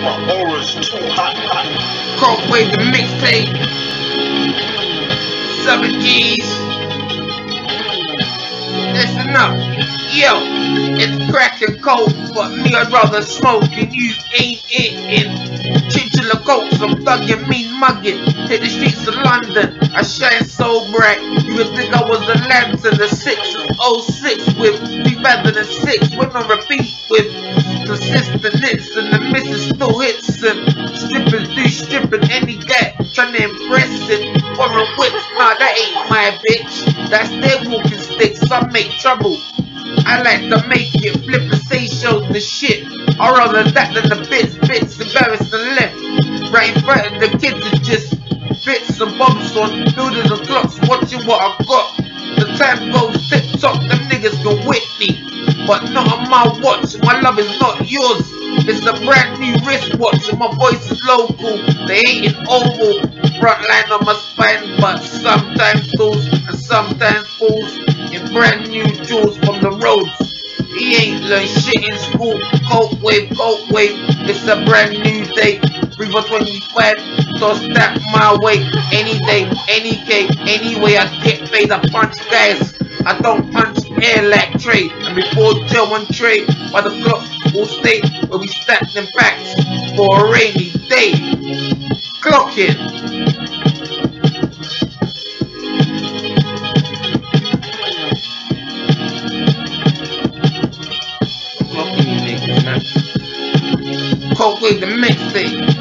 My aura's too hot, hot. Wave the mixtape. Seven G's. Listen up. Yo, it's cracking cold, but me I'd rather smoke and you ain't eating. Chinchilla coats, I'm thugging, mean mugging. Hit the streets of London, I shine so bright. You would think I was a lantern, the 6 06 with 2006. When I repeat with consistent hits and the missus still hits and strippers do stripping any guy trying to impress it. Warren whips, nah that ain't my bitch. That's their walking sticks, I make trouble. I like to make it flip and say shows the shit. Or rather that than the bits, bits embarrassed and left. Right in front of the kids are just bits and bobs on buildings and clocks watching what I got. The time goes tip top, them niggas can whip me. But not on my watch, my love is not yours. It's a brand new wristwatch and my voice is local. They ain't in oval. Front line on my spine, but sometimes falls and sometimes falls in brand new jewels from the roads. He ain't learned shit in school. Cold wave, cold wave. It's a brand new day. 3 for 25. Toss that my way. Any day, any day, any way I get paid. I punch guys. I don't punch Trey. And before Joe and Trey, by the clock will stay where we stack them packs for a rainy day. Clocking. Clocking you niggas, man. With the mixtape.